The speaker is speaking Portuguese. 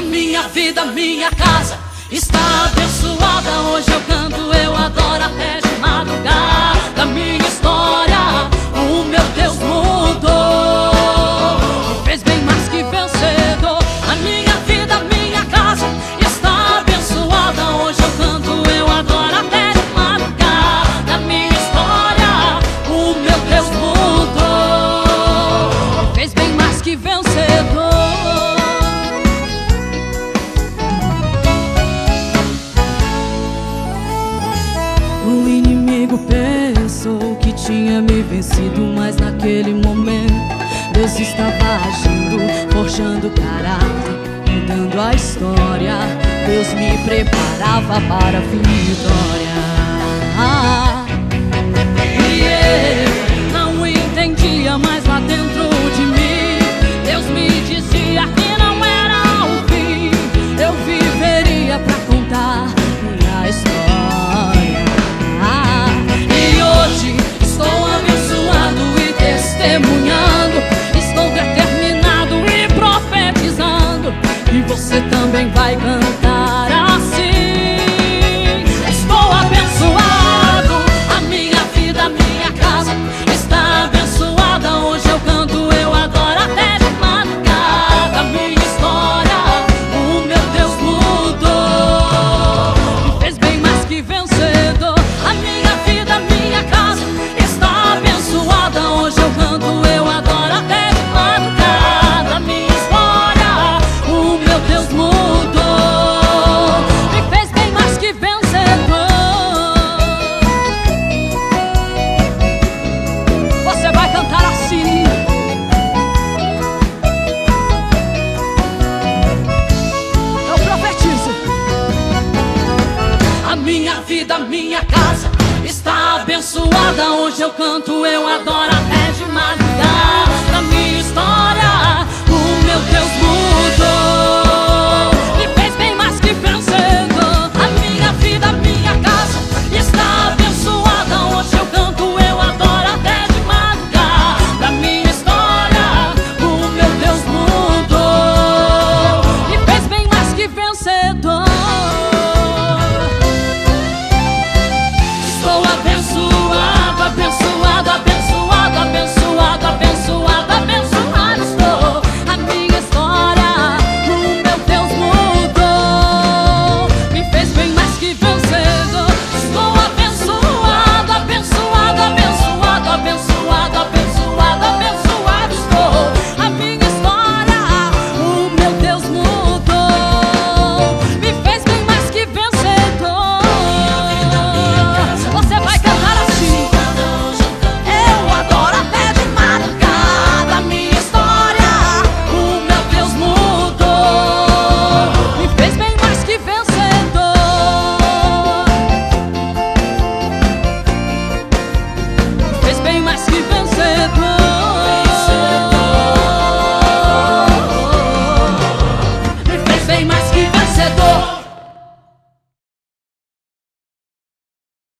Minha vida, minha casa está abençoada. Hoje eu canto, eu adoro até de madrugada. comigo pensou que tinha me vencido, mas naquele momento Deus estava agindo, forjando caráter, mudando a história. Deus me preparava para a vitória. minha vida, minha casa está abençoada. Hoje eu canto, eu adoro até de madrugada. Na minha história, o meu Deus mudou. Me fez bem mais que vencedor. A minha vida, minha casa está abençoada. Hoje eu canto, eu adoro até de madrugada. Na minha história, o meu Deus mudou. Me fez bem mais que vencedor.